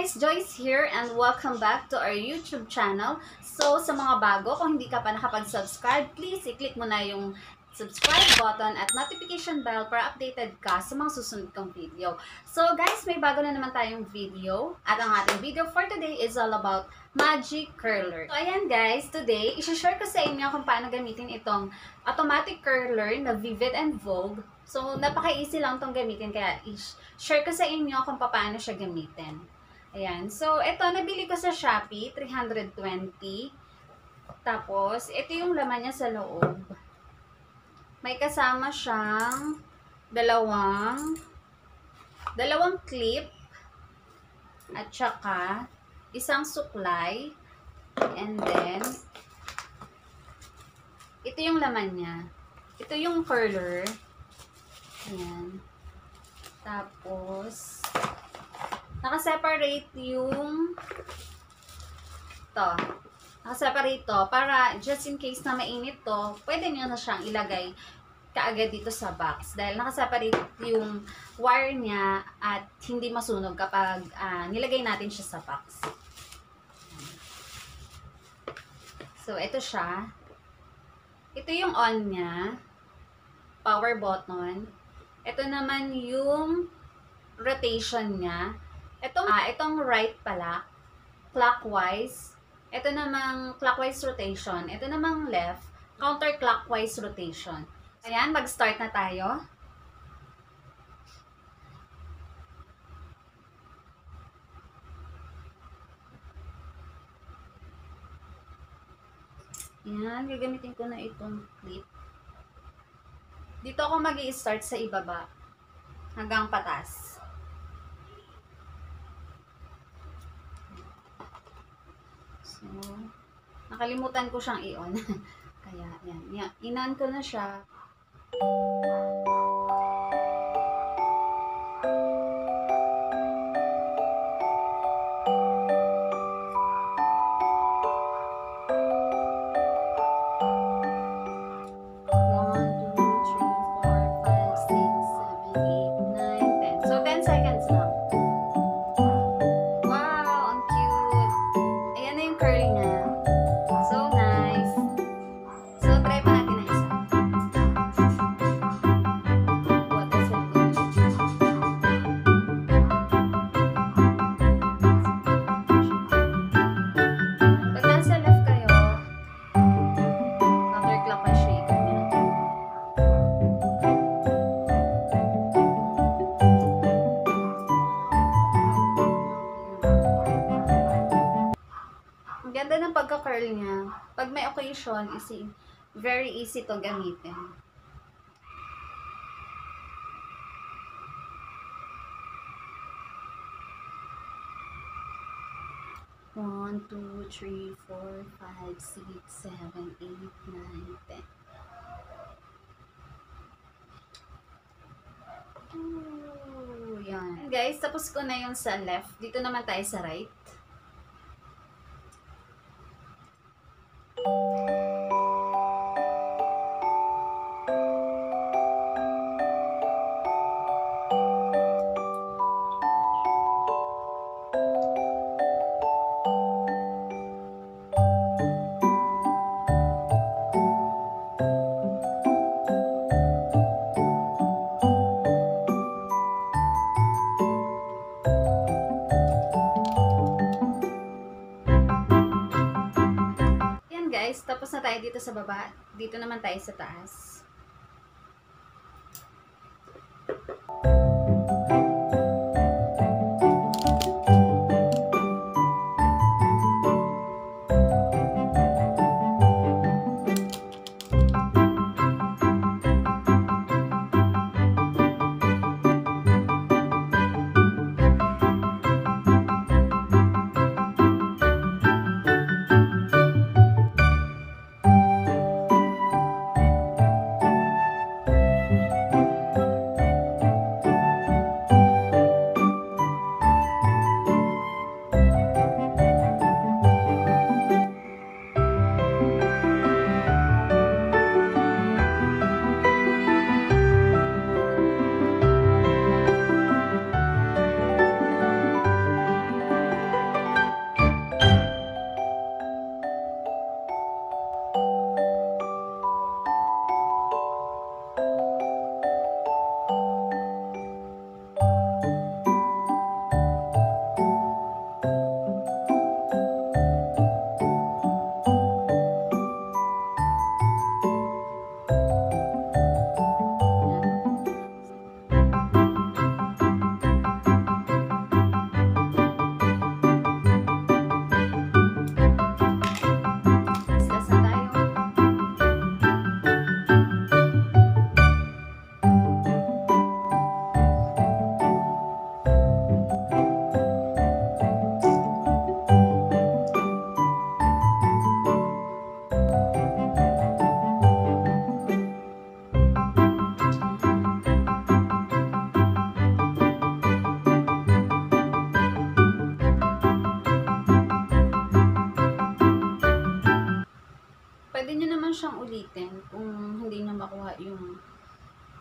guys! Joyce here and welcome back to our YouTube channel. So, sa mga bago, kung hindi ka pa nakapag-subscribe, please i-click mo na yung subscribe button at notification bell para updated ka sa mga susunod kong video. So, guys, may bago na naman tayong video. At ang ating video for today is all about Magic Curler. So, ayan guys, today, isi-share ko sa inyo kung paano gamitin itong automatic curler na Vivid and Vogue. So, napaka-easy lang itong gamitin, kaya i-share ko sa inyo kung paano siya gamitin. Ayan. So, ito, nabili ko sa Shopee, 320. Tapos, ito yung laman niya sa loob. May kasama siyang dalawang dalawang clip at saka isang suklay and then ito yung laman niya. Ito yung curler. Ayan. Tapos, naka-separate yung to. Naka-separate to para just in case na mainit to, pwede nyo na siyang ilagay kaagad dito sa box. Dahil naka-separate yung wire niya at hindi masunog kapag uh, nilagay natin siya sa box. So, ito siya. Ito yung on niya. Power button. Ito naman yung rotation niya. Itong, ah, itong right pala, clockwise. Ito namang clockwise rotation. Ito namang left, counterclockwise rotation. Ayan, mag-start na tayo. Yan, gagamitin ko na itong clip. Dito ako mag start sa ibaba hanggang patas. So, nakalimutan ko siyang i-on. Kaya, yan. yan. Inan ko na siya. Ng pagka-curl niya. Pag may occasion, is very easy to gamitin. One, two, three, four, five, six, seven, eight, nine, ten. Ooh, yan. Guys, tapos ko na yung sa left. Dito naman tayo sa right. Guys. Tapos na tayo dito sa baba. Dito naman tayo sa taas.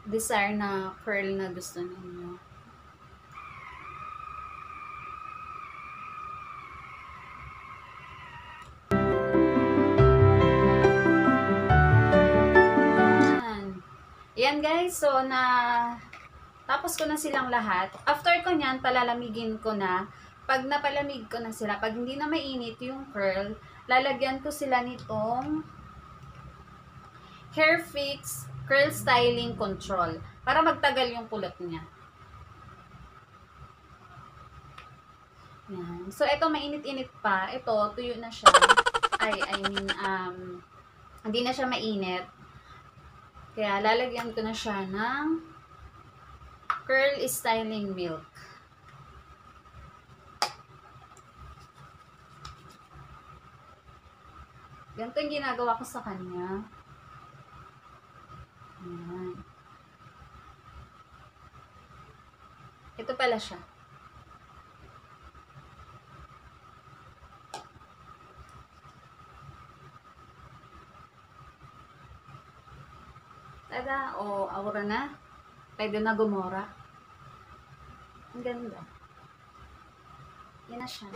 Desired na curl na gusto ninyo. Yan. Yan guys, so na tapos ko na silang lahat. After ko niyan, palalamigin ko na. Pag napalamig ko na sila, pag hindi na mainit yung curl, lalagyan ko sila nitong hair fix curl styling control para magtagal yung kulot niya. Yan. So, ito mainit-init pa. Ito, tuyo na siya. Ay, I mean, um, hindi na siya mainit. Kaya, lalagyan ko na siya ng curl styling milk. Ganito yung ginagawa ko sa kanya. Ayan. Ito pala siya. Tada, o aura na. Pwede na gumora. Ang ganda. Yan na siya.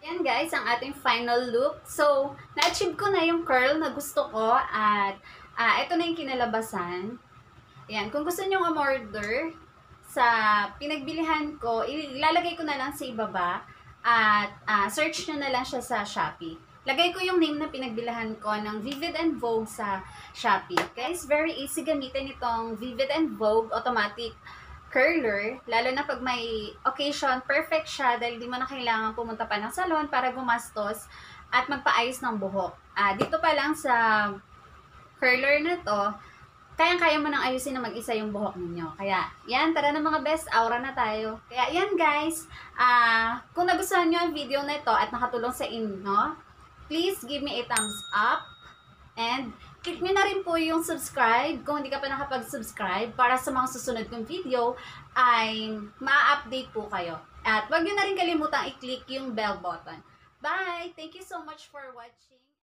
Yan guys, ang ating final look. So, na-achieve ko na yung curl na gusto ko at ah, ito na yung kinalabasan. Yan, kung gusto nyo umorder sa pinagbilihan ko, ilalagay ko na lang sa ibaba at ah, search nyo na lang siya sa Shopee. Lagay ko yung name na pinagbilahan ko ng Vivid and Vogue sa Shopee. Guys, very easy gamitin itong Vivid and Vogue automatic curler, lalo na pag may occasion, perfect siya dahil di mo na kailangan pumunta pa ng salon para gumastos at magpaayos ng buhok. Ah, dito pa lang sa curler na to, kayang-kaya mo nang ayusin na mag-isa yung buhok ninyo. Kaya, yan, tara na mga best, aura na tayo. Kaya, yan guys, ah, kung nagustuhan nyo ang video na ito at nakatulong sa inyo, please give me a thumbs up and click nyo na rin po yung subscribe kung hindi ka pa nakapag-subscribe para sa mga susunod kong video ay ma-update po kayo. At wag nyo na rin kalimutang i-click yung bell button. Bye! Thank you so much for watching.